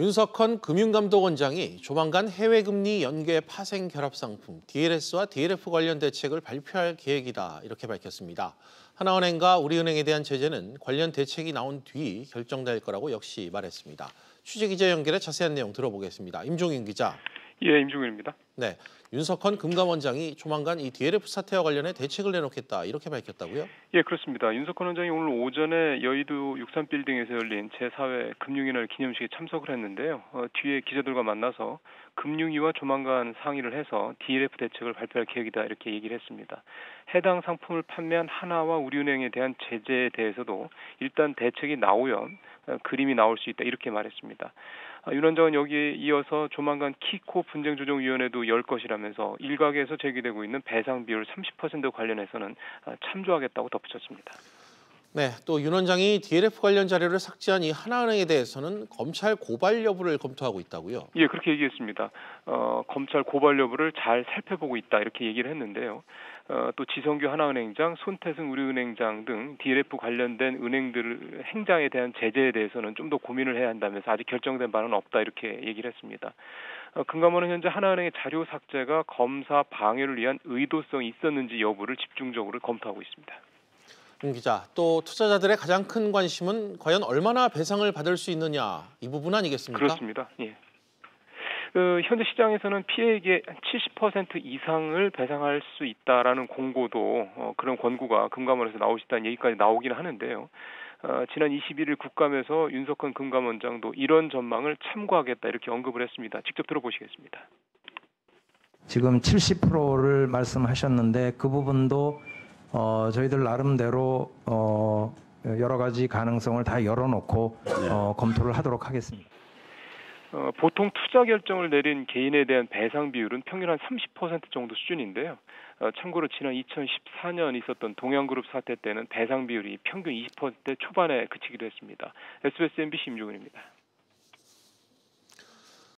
윤석헌 금융감독원장이 조만간 해외금리 연계 파생 결합 상품 DLS와 DLF 관련 대책을 발표할 계획이다 이렇게 밝혔습니다. 하나은행과 우리은행에 대한 제재는 관련 대책이 나온 뒤 결정될 거라고 역시 말했습니다. 취재 기자 연결해 자세한 내용 들어보겠습니다. 임종윤 기자. 예, 임종윤입니다. 네, 윤석헌 금감원장이 조만간 이 DLF 사태와 관련해 대책을 내놓겠다 이렇게 밝혔다고요? 예, 그렇습니다. 윤석헌 원장이 오늘 오전에 여의도 63빌딩에서 열린 제4회 금융인월 기념식에 참석을 했는데요. 어, 뒤에 기자들과 만나서 금융위와 조만간 상의를 해서 DLF 대책을 발표할 계획이다 이렇게 얘기를 했습니다. 해당 상품을 판매한 하나와 우리은행에 대한 제재에 대해서도 일단 대책이 나오면 어, 그림이 나올 수 있다 이렇게 말했습니다. 아, 윤 원장은 여기에 이어서 조만간 키코 분쟁조정위원회도 열 것이라면서 일각에서 제기되고 있는 배상 비율 30% 관련해서는 아, 참조하겠다고 덧붙였습니다. 네, 또 윤 원장이 DLF 관련 자료를 삭제한 이 하나은행에 대해서는 검찰 고발 여부를 검토하고 있다고요? 예, 그렇게 얘기했습니다. 어, 검찰 고발 여부를 잘 살펴보고 있다 이렇게 얘기를 했는데요. 어, 또 지성규 하나은행장, 손태승 우리은행장 등 DLF 관련된 은행들 행장에 대한 제재에 대해서는 좀 더 고민을 해야 한다면서 아직 결정된 바는 없다 이렇게 얘기를 했습니다. 어, 금감원은 현재 하나은행의 자료 삭제가 검사 방해를 위한 의도성이 있었는지 여부를 집중적으로 검토하고 있습니다. 임 기자, 또 투자자들의 가장 큰 관심은 과연 얼마나 배상을 받을 수 있느냐 이 부분 아니겠습니까? 그렇습니다. 예. 그 현재 시장에서는 피해액의 70% 이상을 배상할 수 있다라는 공고도 어, 그런 권고가 금감원에서 있다는 얘기까지 나오긴 하는데요. 어, 지난 21일 국감에서 윤석헌 금감원장도 이런 전망을 참고하겠다 이렇게 언급을 했습니다. 직접 들어보시겠습니다. 지금 70%를 말씀하셨는데 그 부분도 어, 저희들 나름대로 어, 여러 가지 가능성을 다 열어놓고 어, 검토를 하도록 하겠습니다. 어, 보통 투자 결정을 내린 개인에 대한 배상 비율은 평균 한 30% 정도 수준인데요. 어, 참고로 지난 2014년 있었던 동양그룹 사태 때는 배상 비율이 평균 20% 초반에 그치기도 했습니다. SBS MBC 임종훈입니다.